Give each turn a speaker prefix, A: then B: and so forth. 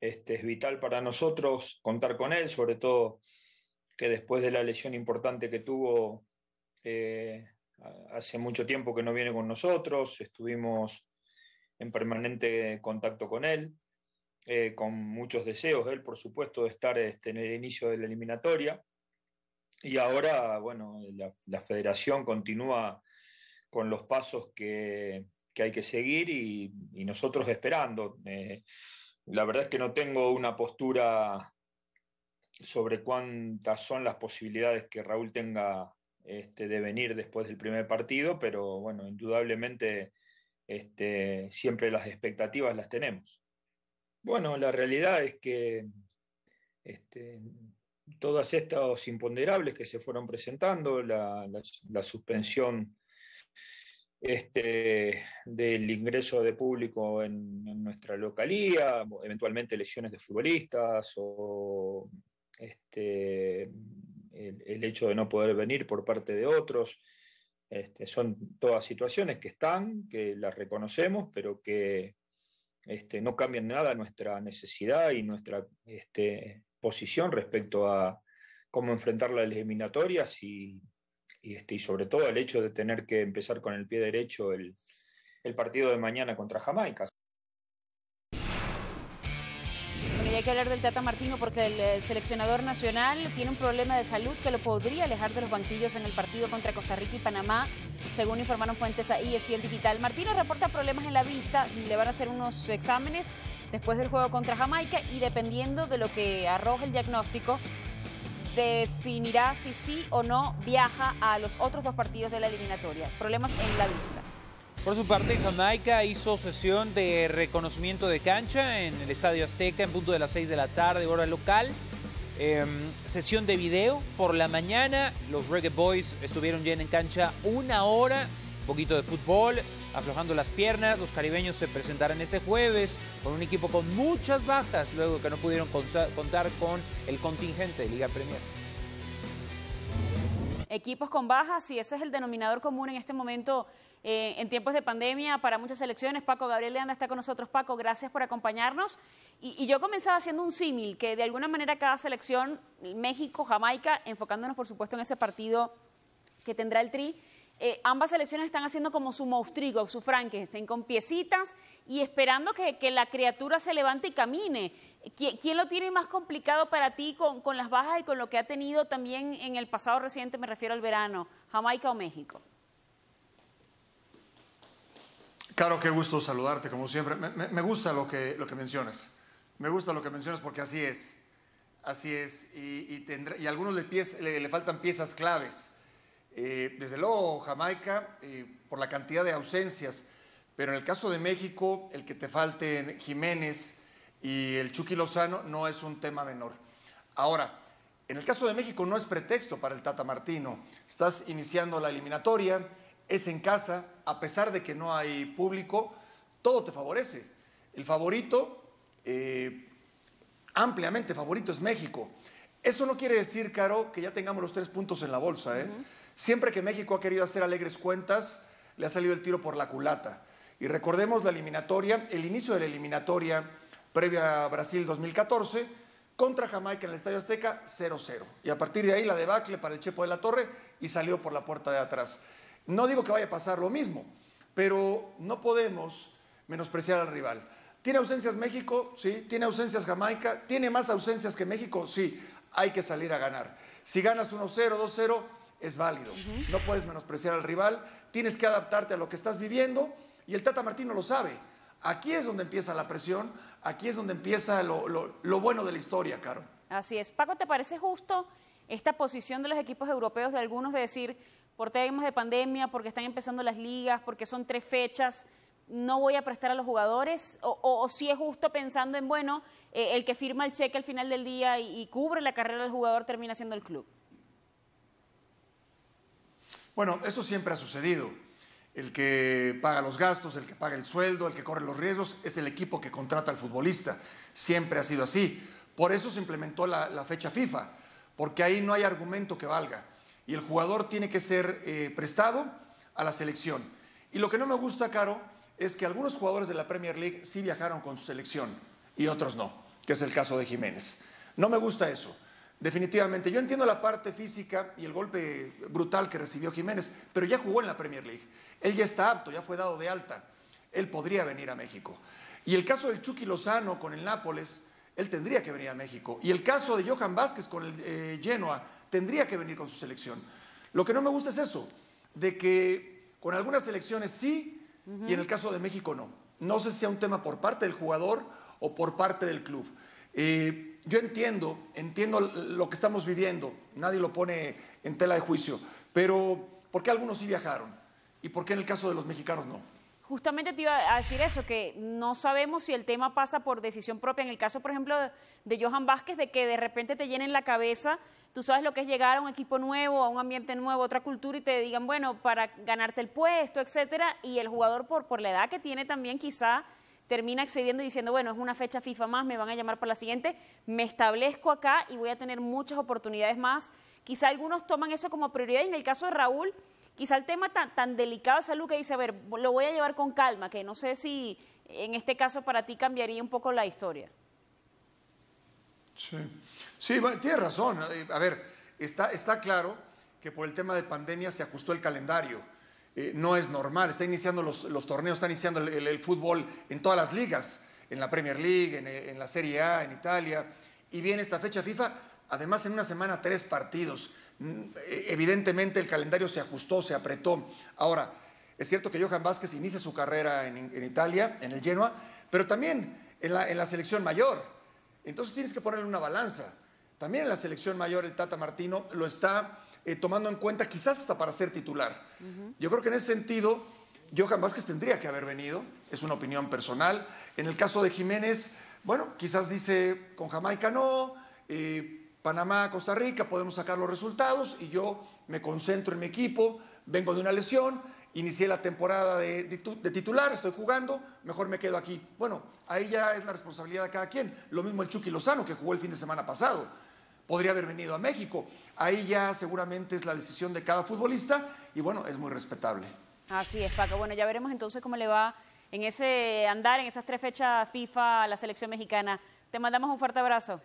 A: este, es vital para nosotros contar con él, sobre todo que después de la lesión importante que tuvo eh, hace mucho tiempo que no viene con nosotros, estuvimos en permanente contacto con él, eh, con muchos deseos, él por supuesto de estar este, en el inicio de la eliminatoria. Y ahora, bueno, la, federación continúa con los pasos que, hay que seguir y, nosotros esperando. Eh, la verdad es que no tengo una postura sobre cuántas son las posibilidades que Raúl tenga este, de venir después del primer partido, pero bueno, indudablemente este, siempre las expectativas las tenemos. Bueno, la realidad es que este, todas estas imponderables que se fueron presentando, la, suspensión este, del ingreso de público en, nuestra localía, eventualmente lesiones de futbolistas o este, el, hecho de no poder venir por parte de otros. Este, son todas situaciones que están, que las reconocemos, pero que no cambian nada nuestra necesidad y nuestra posición respecto a cómo enfrentar las eliminatorias y, y, este, y sobre todo el hecho de tener que empezar con el pie derecho el, partido de mañana contra Jamaica.
B: hay que hablar del Tata Martino porque el eh, seleccionador nacional tiene un problema de salud que lo podría alejar de los banquillos en el partido contra Costa Rica y Panamá, según informaron fuentes a ESPN Digital. Martino reporta problemas en la vista, le van a hacer unos exámenes después del juego contra Jamaica y dependiendo de lo que arroje el diagnóstico, definirá si sí o no viaja a los otros dos partidos de la eliminatoria. Problemas en la vista.
C: Por su parte, Jamaica hizo sesión de reconocimiento de cancha en el Estadio Azteca en punto de las 6 de la tarde, hora local. Em, sesión de video por la mañana. Los Reggae Boys estuvieron ya en cancha una hora. Un poquito de fútbol, aflojando las piernas. Los caribeños se presentarán este jueves con un equipo con muchas bajas, luego que no pudieron contar con el contingente de Liga Premier
B: equipos con bajas y ese es el denominador común en este momento eh, en tiempos de pandemia para muchas selecciones. Paco Gabriel Leanda está con nosotros. Paco, gracias por acompañarnos. Y, yo comenzaba haciendo un símil, que de alguna manera cada selección, México, Jamaica, enfocándonos por supuesto en ese partido que tendrá el Tri, eh, ambas selecciones están haciendo como su monstruo, su Frankenstein, con piecitas y esperando que, la criatura se levante y camine. ¿Quién, lo tiene más complicado para ti con, las bajas y con lo que ha tenido también en el pasado reciente, me refiero al verano, Jamaica o México?
D: Claro, qué gusto saludarte, como siempre. Me, gusta lo que, lo que mencionas. Me gusta lo que mencionas porque así es. Así es. Y, y, a algunos le, le, faltan piezas claves. Eh, desde luego, Jamaica, eh, por la cantidad de ausencias. Pero en el caso de México, el que te falten Jiménez y el Chucky Lozano no es un tema menor. Ahora, en el caso de México no es pretexto para el Tata Martino. Estás iniciando la eliminatoria es en casa, a pesar de que no hay público, todo te favorece. El favorito, eh, ampliamente favorito, es México. Eso no quiere decir, Caro, que ya tengamos los tres puntos en la bolsa. ¿eh? Siempre que México ha querido hacer alegres cuentas, le ha salido el tiro por la culata. Y recordemos la eliminatoria, el inicio de la eliminatoria previa a Brasil 2014, contra Jamaica en el Estadio Azteca, 0-0. Y a partir de ahí la debacle para el Chepo de la Torre y salió por la puerta de atrás. No digo que vaya a pasar lo mismo, pero no podemos menospreciar al rival. ¿Tiene ausencias México? Sí. ¿Tiene ausencias Jamaica? ¿Tiene más ausencias que México? Sí. Hay que salir a ganar. Si ganas 1-0, 2-0, es válido. No puedes menospreciar al rival. Tienes que adaptarte a lo que estás viviendo. Y el Tata Martino lo sabe. Aquí es donde empieza la presión. Aquí es donde empieza lo, lo bueno de la historia, Caro.
B: Así es. Paco, ¿te parece justo esta posición de los equipos europeos de algunos de decir por temas de pandemia, porque están empezando las ligas, porque son tres fechas, no voy a prestar a los jugadores? ¿O, si es justo pensando en, bueno, eh, el que firma el cheque al final del día y, cubre la carrera del jugador termina siendo el club?
D: Bueno, eso siempre ha sucedido. El que paga los gastos, el que paga el sueldo, el que corre los riesgos, es el equipo que contrata al futbolista. Siempre ha sido así. Por eso se implementó la fecha FIFA, porque ahí no hay argumento que valga y el jugador tiene que ser eh, prestado a la selección. Y lo que no me gusta, Caro, es que algunos jugadores de la Premier League sí viajaron con su selección y otros no. que es el caso de Jiménez. No me gusta eso. Definitivamente, yo entiendo la parte física y el golpe brutal que recibió Jiménez, pero ya jugó en la Premier League. Él ya está apto, ya fue dado de alta. Él podría venir a México. Y el caso del Chucky Lozano con el Nápoles, él tendría que venir a México. Y el caso de Johan Vázquez con el eh, Genoa, tendría que venir con su selección. Lo que no me gusta es eso, de que con algunas selecciones sí y en el caso de México no. No sé si sea un tema por parte del jugador o por parte del club. Eh, yo entiendo, entiendo lo que estamos viviendo, nadie lo pone en tela de juicio, pero ¿por qué algunos sí viajaron? ¿Y por qué en el caso de los mexicanos no?
B: Justamente te iba a decir eso, que no sabemos si el tema pasa por decisión propia. En el caso, por ejemplo, de Johan Vázquez, de que de repente te llenen la cabeza, tú sabes lo que es llegar a un equipo nuevo, a un ambiente nuevo, otra cultura y te digan, bueno, para ganarte el puesto, etcétera, y el jugador por, por la edad que tiene también quizá termina accediendo y diciendo, bueno, es una fecha FIFA más, me van a llamar para la siguiente, me establezco acá y voy a tener muchas oportunidades más. Quizá algunos toman eso como prioridad y en el caso de Raúl, quizá el tema tan, tan delicado de salud que dice, a ver, lo voy a llevar con calma, que no sé si en este caso para ti cambiaría un poco la historia.
D: Sí, sí tienes razón. A ver, está, está claro que por el tema de pandemia se ajustó el calendario eh, no es normal. Está iniciando los, torneos, está iniciando el, fútbol en todas las ligas, en la Premier League, en, la Serie A, en Italia. Y viene esta fecha FIFA, además en una semana tres partidos. Mm, eh, evidentemente el calendario se ajustó, se apretó. Ahora, es cierto que Johan Vázquez inicia su carrera en, Italia, en el Genoa, pero también en la, en la selección mayor. Entonces tienes que ponerle una balanza. También en la selección mayor el Tata Martino lo está eh, tomando en cuenta quizás hasta para ser titular. Yo creo que en ese sentido, Johan Vázquez tendría que haber venido, es una opinión personal. En el caso de Jiménez, bueno, quizás dice con Jamaica no, eh, Panamá, Costa Rica, podemos sacar los resultados y yo me concentro en mi equipo, vengo de una lesión, inicié la temporada de, de, titular, estoy jugando, mejor me quedo aquí. Bueno, ahí ya es la responsabilidad de cada quien. Lo mismo el Chucky Lozano, que jugó el fin de semana pasado podría haber venido a México. Ahí ya seguramente es la decisión de cada futbolista y bueno, es muy respetable.
B: Así es, Paco. Bueno, ya veremos entonces cómo le va en ese andar, en esas tres fechas FIFA a la selección mexicana. Te mandamos un fuerte abrazo.